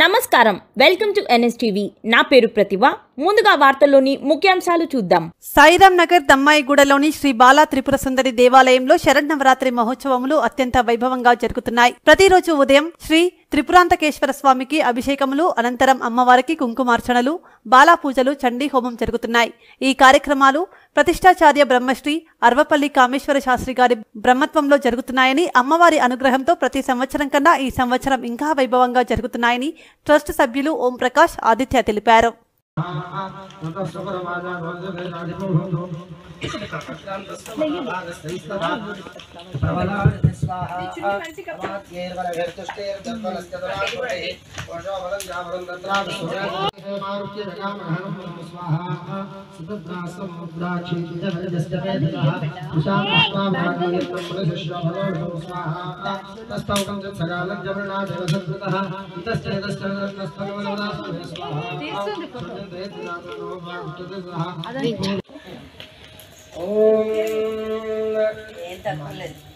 నమస్కారం. Welcome to NSTV నా పేరు ప్రతిభ. ముందుగా వార్తల్లోని ముఖ్యాంశాలు చూద్దాం. సాయిరాం నగర్ దమ్మాయిగూడలోని శ్రీ బాలా త్రిపుర సుందరి దేవాలయంలో శరన్నవరాత్రి మహోత్సవములు అత్యంత వైభవంగా జరుగుతున్నాయి. ప్రతిరోజు ఉదయం శ్రీ త్రిపురాంతకేశ్వర స్వామికి అభిషేకములు అనంతరం అమ్మవారికి కుంకుమార్చనలు బాలా పూజలు చండీ హోమం జరుగుతున్నాయి. ఈ కార్యక్రమాలు ప్రతిష్టాచార్య బ్రహ్మశ్రీ అర్వపల్లి కామేశ్వర శాస్త్రి గారి బ్రహ్మత్వంలో జరుగుతున్నాయని అమ్మవారి అనుగ్రహంతో ప్రతి సంవత్సరం కన్నా ఈ సంవత్సరం ఇంకా వైభవంగా జరుగుతున్నాయని ట్రస్ట్ సభ్యులు ఓం ప్రకాష్ ఆదిత్య తెలిపారు. नहीं ఓం ఏం తక్కువ లేదు